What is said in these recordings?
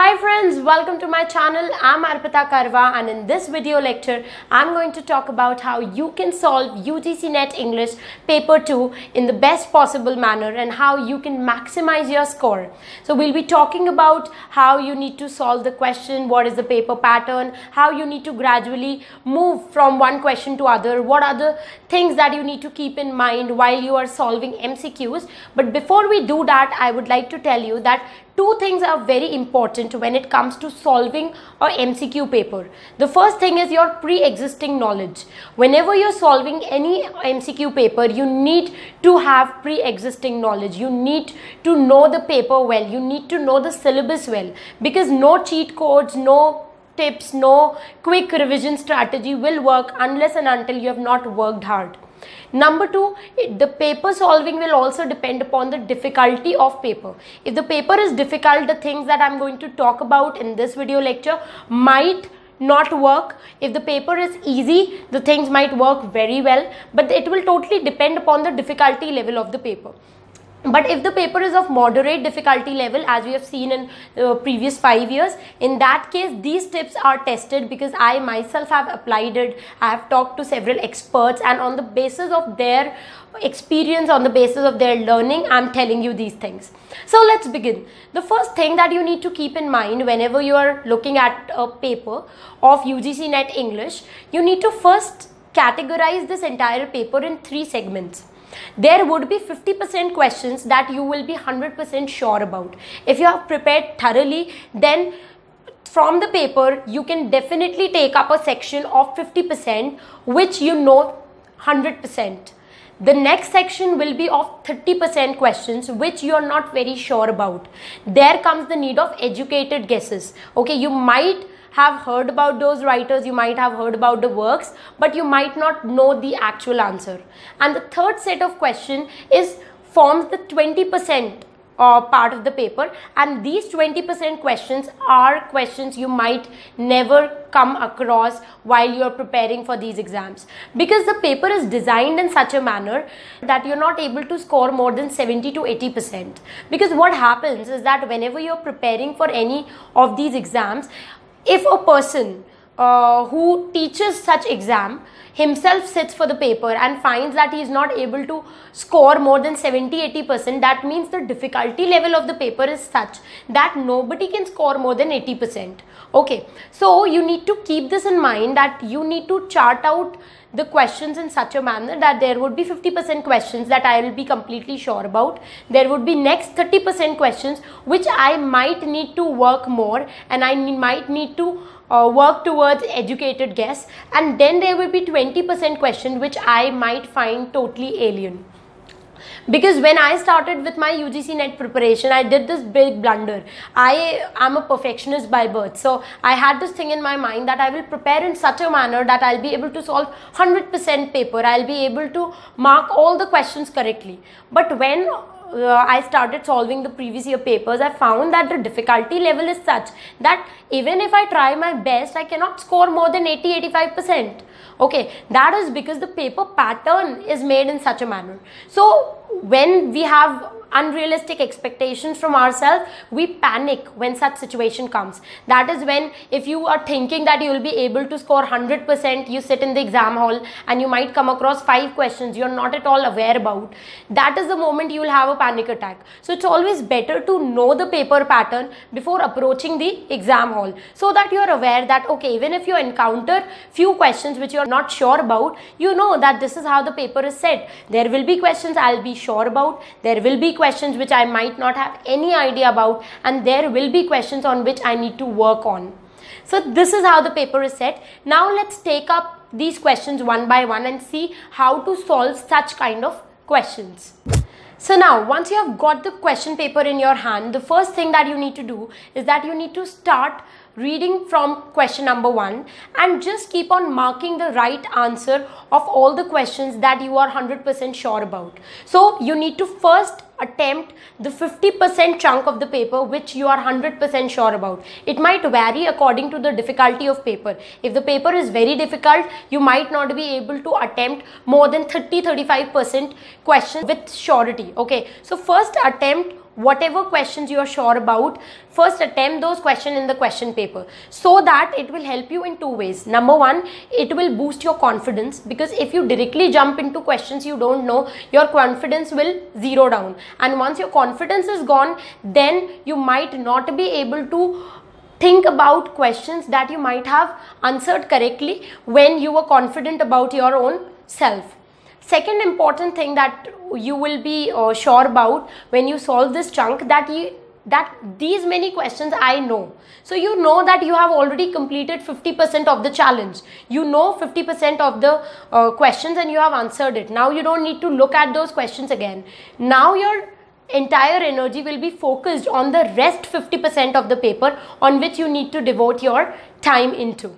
Hi friends, welcome to my channel. I'm Arpita Karwa and in this video lecture, I'm going to talk about how you can solve UGC NET English paper 2 in the best possible manner and how you can maximize your score. So we'll be talking about how you need to solve the question, what is the paper pattern, how you need to gradually move from one question to other, what are the things that you need to keep in mind while you are solving MCQs. But before we do that, I would like to tell you that two things are very important when it comes to solving a MCQ paper. The first thing is your pre-existing knowledge. Whenever you're solving any MCQ paper, you need to have pre-existing knowledge. You need to know the paper well. You need to know the syllabus well because no cheat codes, no tips, no quick revision strategy will work unless and until you have not worked hard. Number two, the paper solving will also depend upon the difficulty of paper. If the paper is difficult, the things that I'm going to talk about in this video lecture might not work. If the paper is easy, the things might work very well, but it will totally depend upon the difficulty level of the paper but if the paper is of moderate difficulty level as we have seen in the previous five years in that case these tips are tested because i myself have applied it. I have talked to several experts and on the basis of their experience on the basis of their learning i'm telling you these things. So let's begin. The first thing that you need to keep in mind whenever you are looking at a paper of ugc net english you need to first categorize this entire paper in three segments there would be 50% questions that you will be 100% sure about. If you have prepared thoroughly, then from the paper, you can definitely take up a section of 50% which you know 100%. The next section will be of 30% questions which you are not very sure about. There comes the need of educated guesses. Okay, you might have heard about those writers, you might have heard about the works, but you might not know the actual answer. And the third set of question is forms the 20% uh, part of the paper. And these 20% questions are questions you might never come across while you're preparing for these exams. Because the paper is designed in such a manner that you're not able to score more than 70 to 80% because what happens is that whenever you're preparing for any of these exams if a person uh, who teaches such exam himself sits for the paper and finds that he is not able to score more than 70-80% that means the difficulty level of the paper is such that nobody can score more than 80% okay. So you need to keep this in mind that you need to chart out the questions in such a manner that there would be 50% questions that I will be completely sure about. There would be next 30% questions which I might need to work more and I might need to uh, work towards educated guess and then there will be 20% question which I might find totally alien because when I started with my UGC net preparation, I did this big blunder. I am a perfectionist by birth. So I had this thing in my mind that I will prepare in such a manner that I'll be able to solve 100% paper. I'll be able to mark all the questions correctly. But when uh, I started solving the previous year papers, I found that the difficulty level is such that even if I try my best, I cannot score more than 80-85%. Okay, that is because the paper pattern is made in such a manner. So when we have unrealistic expectations from ourselves we panic when such situation comes. That is when if you are thinking that you will be able to score 100% you sit in the exam hall and you might come across five questions you're not at all aware about that is the moment you will have a panic attack. So it's always better to know the paper pattern before approaching the exam hall so that you're aware that okay even if you encounter few questions which you're not sure about you know that this is how the paper is set. There will be questions i'll be sure about there will be questions which I might not have any idea about and there will be questions on which I need to work on. So this is how the paper is set. Now let's take up these questions one by one and see how to solve such kind of questions. So now once you have got the question paper in your hand, the first thing that you need to do is that you need to start reading from question number one and just keep on marking the right answer of all the questions that you are 100% sure about. So you need to first attempt the 50% chunk of the paper which you are 100% sure about. It might vary according to the difficulty of paper. If the paper is very difficult, you might not be able to attempt more than 30-35% question with surety. Okay, so first attempt whatever questions you are sure about first attempt those questions in the question paper. So that it will help you in two ways. Number one it will boost your confidence because if you directly jump into questions you don't know your confidence will zero down. And once your confidence is gone then you might not be able to think about questions that you might have answered correctly when you were confident about your own self second important thing that you will be uh, sure about when you solve this chunk that you that these many questions I know. So you know that you have already completed 50% of the challenge. You know 50% of the uh, questions and you have answered it. Now you don't need to look at those questions again. Now your entire energy will be focused on the rest 50% of the paper on which you need to devote your time into.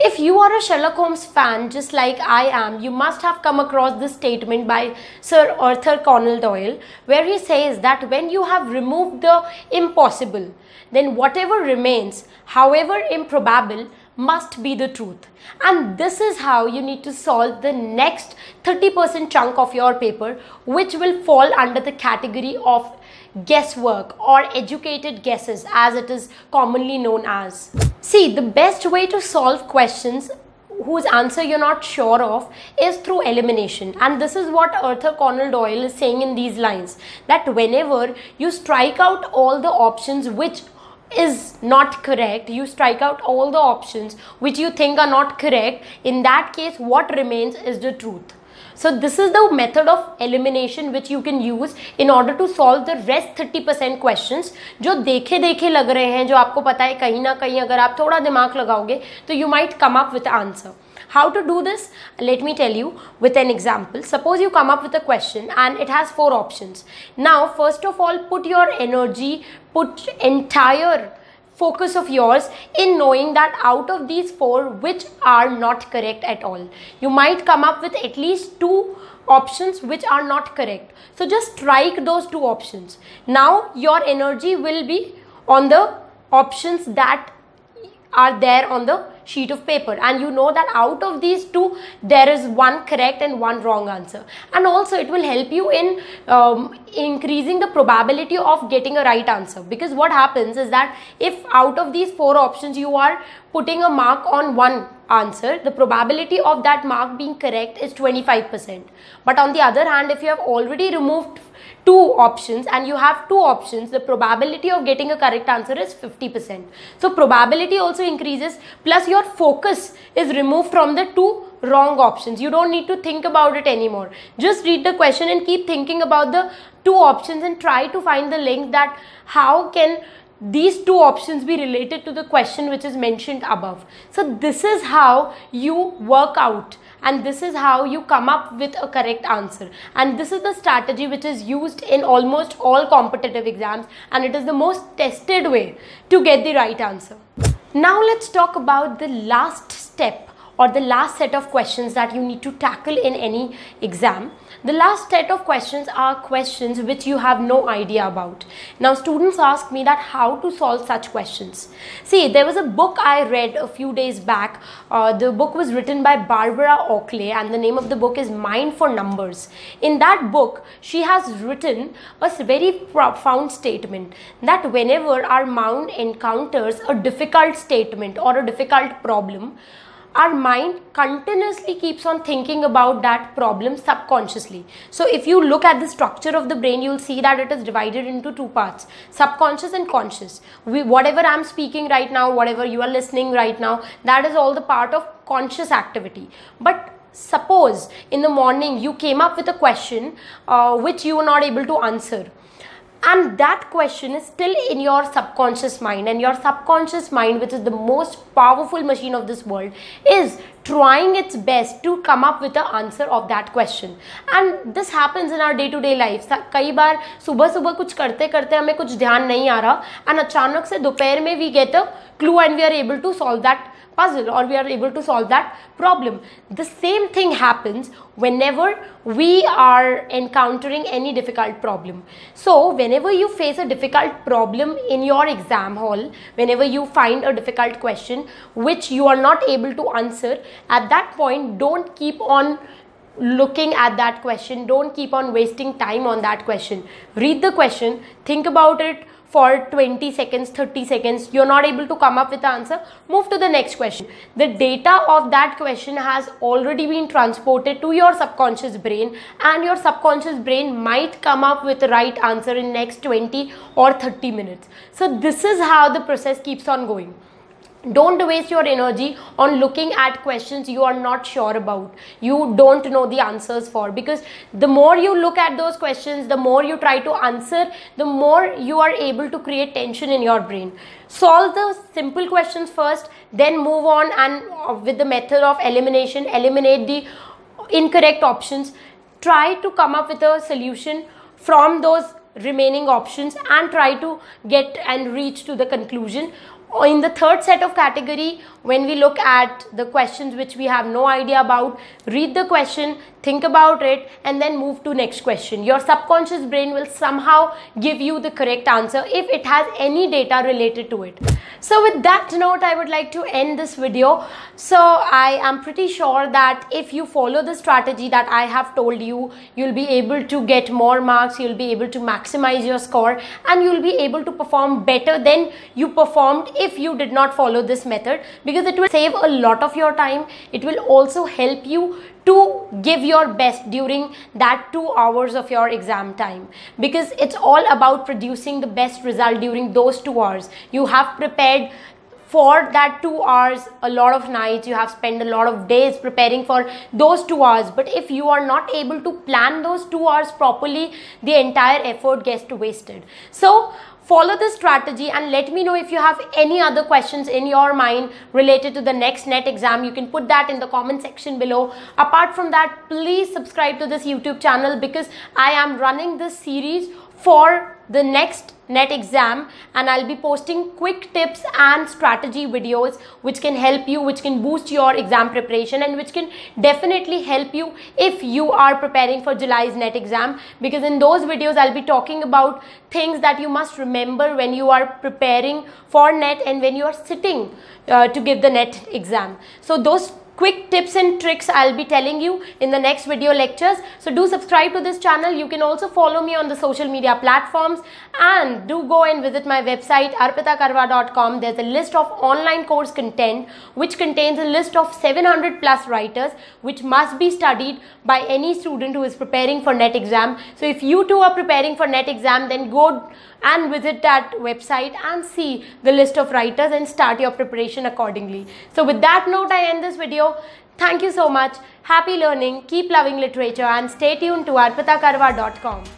If you are a Sherlock Holmes fan, just like I am, you must have come across this statement by Sir Arthur Conan Doyle, where he says that when you have removed the impossible, then whatever remains, however improbable, must be the truth. And this is how you need to solve the next 30% chunk of your paper, which will fall under the category of guesswork or educated guesses as it is commonly known as. See, the best way to solve questions whose answer you're not sure of is through elimination. And this is what Arthur Conan Doyle is saying in these lines that whenever you strike out all the options which is not correct you strike out all the options which you think are not correct in that case what remains is the truth so this is the method of elimination which you can use in order to solve the rest 30% questions जो देखे देखे लग रहे हैं जो आपको पता है कहीं ना कहीं अगर आप थोड़ा दिमाग लगाओगे तो you might come up with answer. How to do this? Let me tell you with an example. Suppose you come up with a question and it has four options. Now, first of all, put your energy, put entire focus of yours in knowing that out of these four which are not correct at all? You might come up with at least two options which are not correct. So just strike those two options. Now your energy will be on the options that are there on the sheet of paper. And you know that out of these two there is one correct and one wrong answer. And also it will help you in um, increasing the probability of getting a right answer. Because what happens is that if out of these four options you are putting a mark on one answer the probability of that mark being correct is 25% but on the other hand if you have already removed two options and you have two options, the probability of getting a correct answer is 50%. So probability also increases plus your focus is removed from the two wrong options. You don't need to think about it anymore. Just read the question and keep thinking about the two options and try to find the link that how can these two options be related to the question which is mentioned above. So this is how you work out and this is how you come up with a correct answer and this is the strategy which is used in almost all competitive exams and it is the most tested way to get the right answer. Now let's talk about the last step or the last set of questions that you need to tackle in any exam. The last set of questions are questions which you have no idea about. Now students ask me that how to solve such questions. See there was a book I read a few days back. Uh, the book was written by Barbara Oakley and the name of the book is Mind for Numbers. In that book she has written a very profound statement that whenever our mind encounters a difficult statement or a difficult problem our mind continuously keeps on thinking about that problem subconsciously. So if you look at the structure of the brain, you'll see that it is divided into two parts, subconscious and conscious. We, whatever I'm speaking right now, whatever you are listening right now, that is all the part of conscious activity. But suppose in the morning you came up with a question uh, which you were not able to answer and that question is still in your subconscious mind and your subconscious mind which is the most powerful machine of this world is trying its best to come up with the answer of that question and this happens in our day to day life कई बार सुबह सुबह कुछ करते करते हमें कुछ ध्यान नहीं आ रहा and अचानक से दोपहर में we get a clue and we are able to solve that puzzle or we are able to solve that problem. The same thing happens whenever we are encountering any difficult problem. So whenever you face a difficult problem in your exam hall, whenever you find a difficult question which you are not able to answer, at that point don't keep on looking at that question don't keep on wasting time on that question read the question think about it for 20 seconds 30 seconds you're not able to come up with the answer. Move to the next question. The data of that question has already been transported to your subconscious brain and your subconscious brain might come up with the right answer in next 20 or 30 minutes. So this is how the process keeps on going don't waste your energy on looking at questions you are not sure about. You don't know the answers for. Because the more you look at those questions the more you try to answer the more you are able to create tension in your brain. Solve the simple questions first then move on and uh, with the method of elimination eliminate the incorrect options. Try to come up with a solution from those remaining options and try to get and reach to the conclusion in the third set of category when we look at the questions which we have no idea about read the question think about it and then move to next question. Your subconscious brain will somehow give you the correct answer if it has any data related to it. So with that note i would like to end this video. So i am pretty sure that if you follow the strategy that i have told you you'll be able to get more marks you'll be able to maximize your score and you'll be able to perform better than you performed if you did not follow this method because it will save a lot of your time. It will also help you to give your best during that two hours of your exam time. Because it's all about producing the best result during those two hours. You have prepared for that two hours a lot of nights. You have spent a lot of days preparing for those two hours. But if you are not able to plan those two hours properly the entire effort gets wasted. So follow this strategy and let me know if you have any other questions in your mind related to the next net exam. You can put that in the comment section below. Apart from that please subscribe to this youtube channel because i am running this series for the next net exam and I'll be posting quick tips and strategy videos which can help you which can boost your exam preparation and which can definitely help you if you are preparing for July's net exam. Because in those videos I'll be talking about things that you must remember when you are preparing for net and when you are sitting uh, to give the net exam. So those quick tips and tricks I'll be telling you in the next video lectures. So do subscribe to this channel. You can also follow me on the social media platforms and do go and visit my website arpitakarwa.com. There's a list of online course content which contains a list of 700 plus writers which must be studied by any student who is preparing for NET exam. So if you too are preparing for NET exam then go and visit that website and see the list of writers and start your preparation accordingly. So with that note, I end this video. Thank you so much. Happy learning, keep loving literature and stay tuned to arpitakarwa.com.